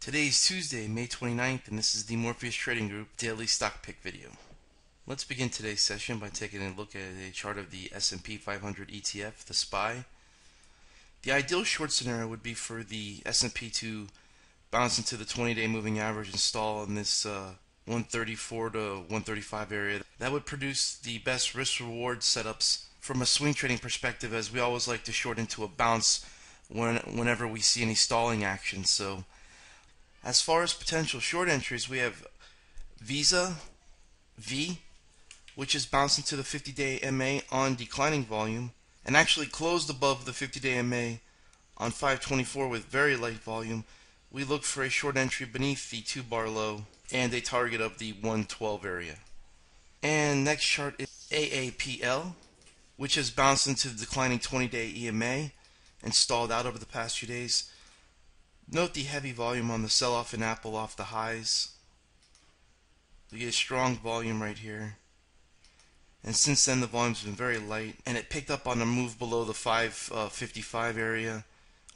Today is Tuesday, May 29th, and this is the Morpheus Trading Group daily stock pick video. Let's begin today's session by taking a look at a chart of the S&P 500 ETF, the SPY. The ideal short scenario would be for the S&P to bounce into the 20-day moving average and stall in this uh, 134 to 135 area. That would produce the best risk-reward setups from a swing trading perspective, as we always like to short into a bounce when, whenever we see any stalling action. So as far as potential short entries, we have Visa V, which is bouncing to the 50 day MA on declining volume and actually closed above the 50 day MA on 524 with very light volume. We look for a short entry beneath the 2 bar low and a target of the 112 area. And next chart is AAPL, which has bounced into the declining 20 day EMA and stalled out over the past few days. Note the heavy volume on the sell-off in Apple off the highs. We get a strong volume right here. And since then the volume's been very light and it picked up on a move below the 555 uh, area.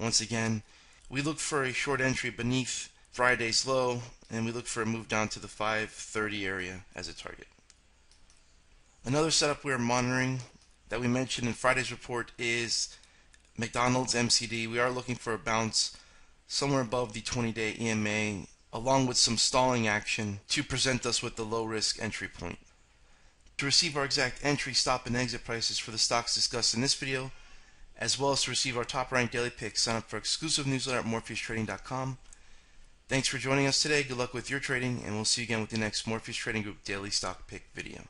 Once again, we look for a short entry beneath Friday's low and we look for a move down to the 530 area as a target. Another setup we are monitoring that we mentioned in Friday's report is McDonald's MCD. We are looking for a bounce somewhere above the 20-day EMA along with some stalling action to present us with the low risk entry point. To receive our exact entry, stop, and exit prices for the stocks discussed in this video, as well as to receive our top ranked daily picks, sign up for exclusive newsletter at morpheustrading.com. Thanks for joining us today. Good luck with your trading, and we'll see you again with the next Morpheus Trading Group daily stock pick video.